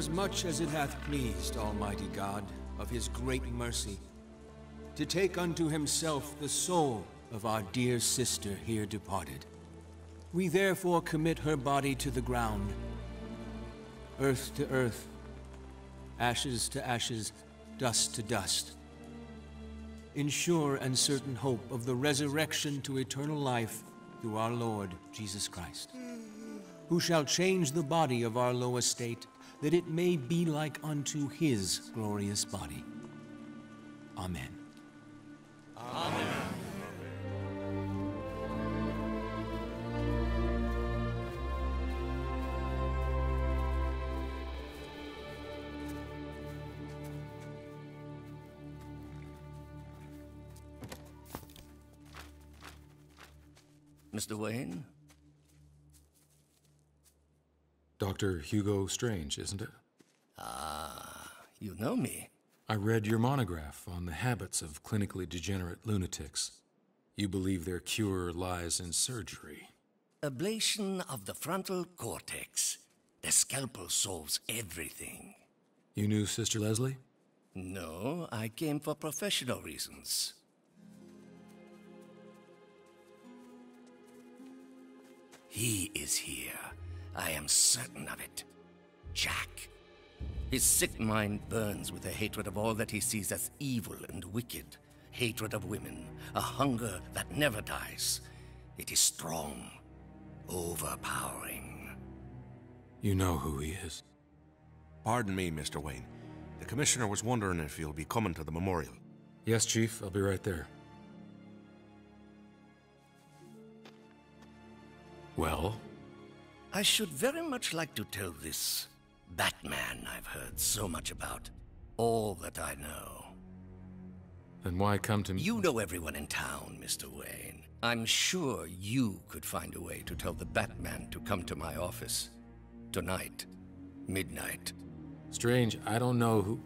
as much as it hath pleased Almighty God of his great mercy to take unto himself the soul of our dear sister here departed. We therefore commit her body to the ground, earth to earth, ashes to ashes, dust to dust, in sure and certain hope of the resurrection to eternal life through our Lord Jesus Christ, who shall change the body of our low estate, that it may be like unto his glorious body. Amen. Amen. Mr. Wayne? Dr. Hugo Strange, isn't it? Ah, you know me. I read your monograph on the habits of clinically degenerate lunatics. You believe their cure lies in surgery. Ablation of the frontal cortex. The scalpel solves everything. You knew Sister Leslie? No, I came for professional reasons. He is here. I am certain of it. Jack. His sick mind burns with a hatred of all that he sees as evil and wicked. Hatred of women, a hunger that never dies. It is strong, overpowering. You know who he is. Pardon me, Mr. Wayne. The Commissioner was wondering if you'll be coming to the memorial. Yes, Chief, I'll be right there. Well? I should very much like to tell this Batman I've heard so much about all that I know. Then why come to me? You know everyone in town, Mr. Wayne. I'm sure you could find a way to tell the Batman to come to my office. Tonight. Midnight. Strange, I don't know who.